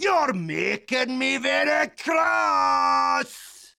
You're making me very cross.